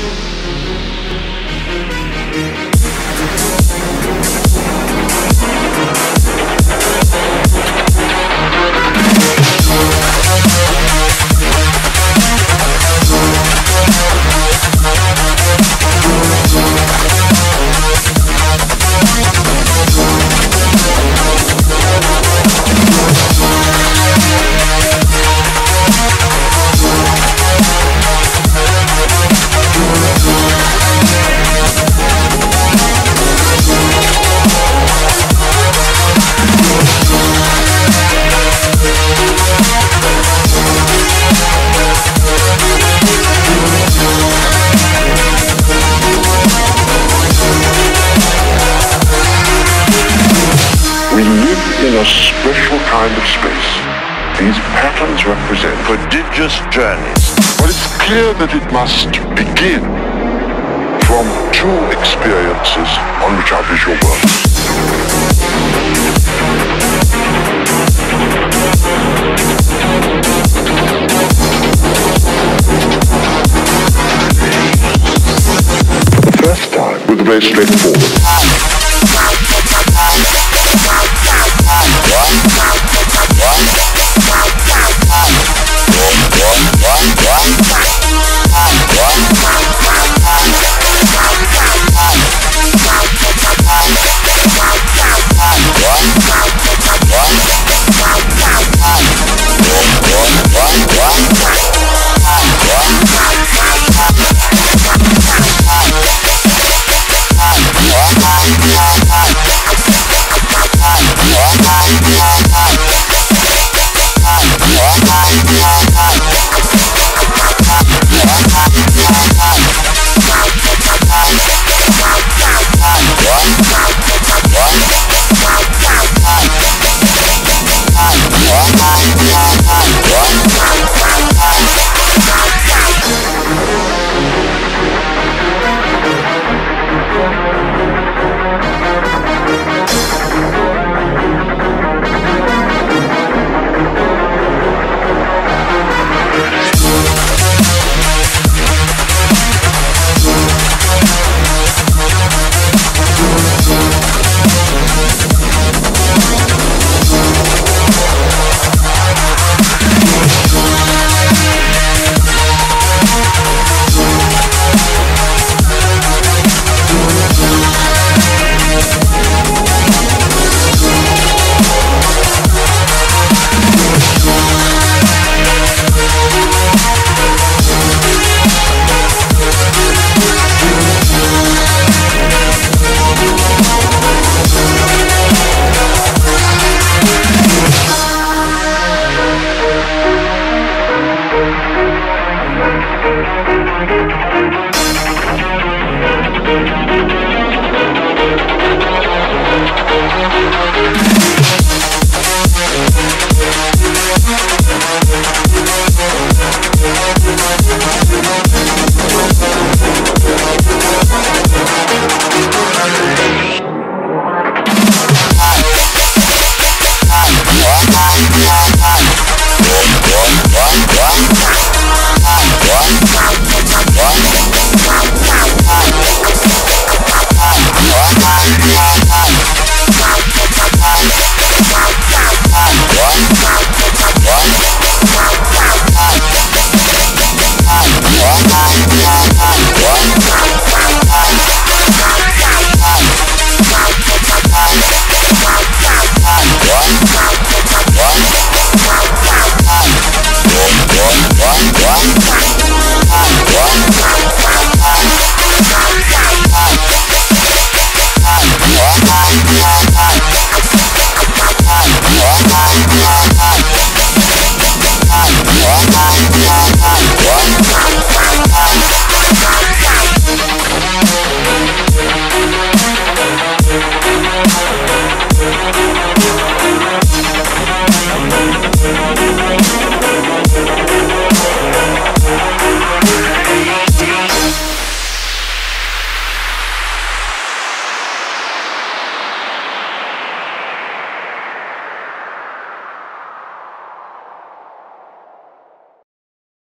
We special kind of space. These patterns represent prodigious journeys. But it's clear that it must begin from two experiences on which our visual works. The first time was very straightforward.